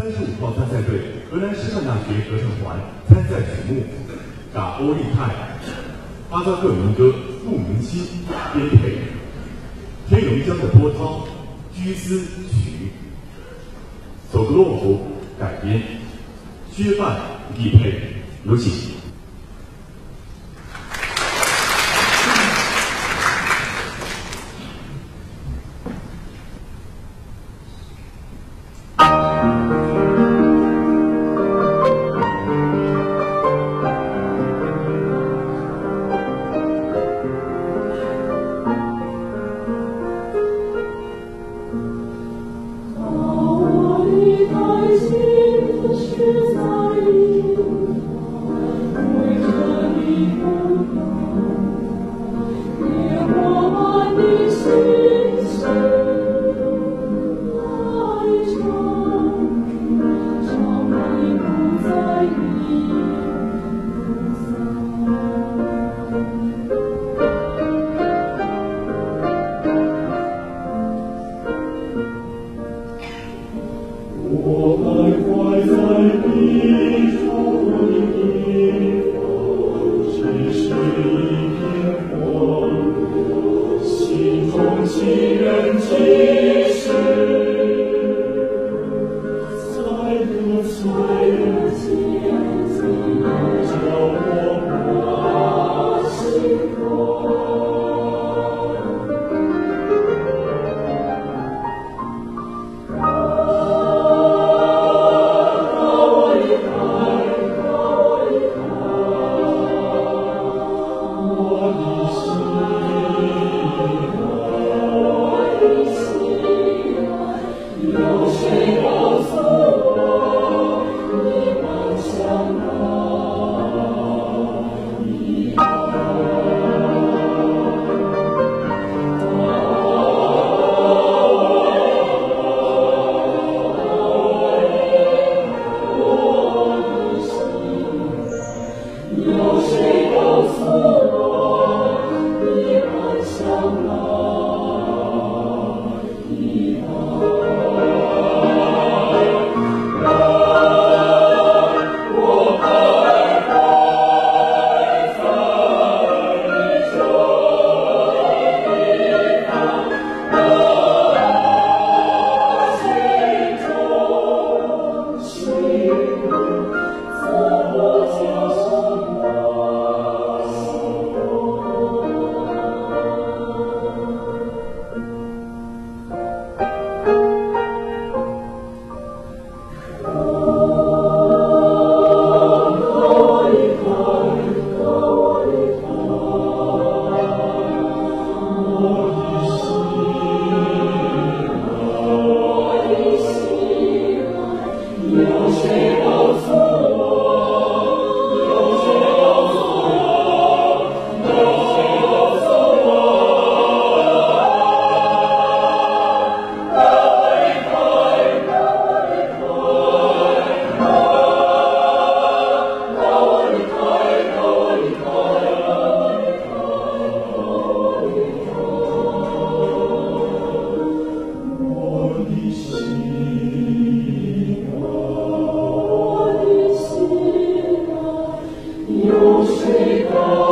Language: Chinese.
三十五号参赛队河南师范大学合唱团参赛曲目《嘎欧利泰》，阿扎克民歌《顾明心》编配，黑龙江的波涛居思曲，索格洛夫改编，薛范译配，有请。我们怀在地上。有谁告诉我，你爱向哪？啊，有谁告诉我，你爱向哪？Musica